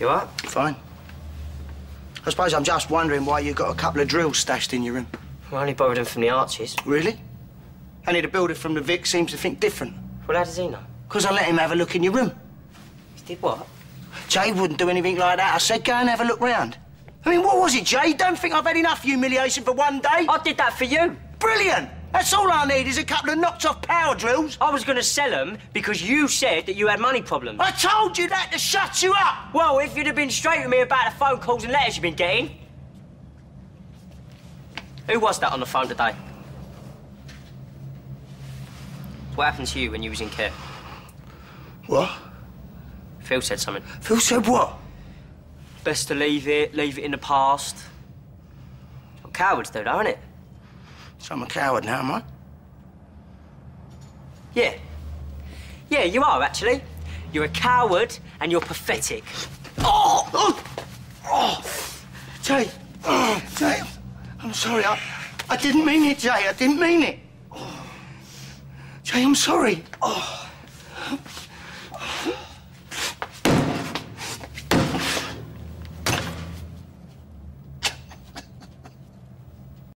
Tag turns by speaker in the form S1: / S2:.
S1: You right?
S2: Fine. I suppose I'm just wondering why you got a couple of drills stashed in your room.
S1: I only borrowed them from the arches.
S2: Really? Only the builder from the Vic seems to think different.
S1: Well, how does he know?
S2: Because I let him have a look in your room.
S1: He did what?
S2: Jay wouldn't do anything like that. I said, go and have a look round. I mean, what was it, Jay? Don't think I've had enough humiliation for one day.
S1: I did that for you.
S2: Brilliant! That's all I need is a couple of knocked-off power drills.
S1: I was going to sell them because you said that you had money problems.
S2: I told you that to shut you up!
S1: Well, if you'd have been straight with me about the phone calls and letters you've been getting. Who was that on the phone today? What happened to you when you was in care?
S2: What?
S1: Phil said something.
S2: Phil said what?
S1: Best to leave it, leave it in the past. What cowards do, though, it?
S2: So I'm a coward now, am I?
S1: Yeah. Yeah, you are, actually. You're a coward and you're pathetic.
S2: Oh! Oh! oh. Jay! Oh, Jay! I'm sorry. I, I didn't mean it, Jay. I didn't mean it. Oh. Jay, I'm sorry. Oh.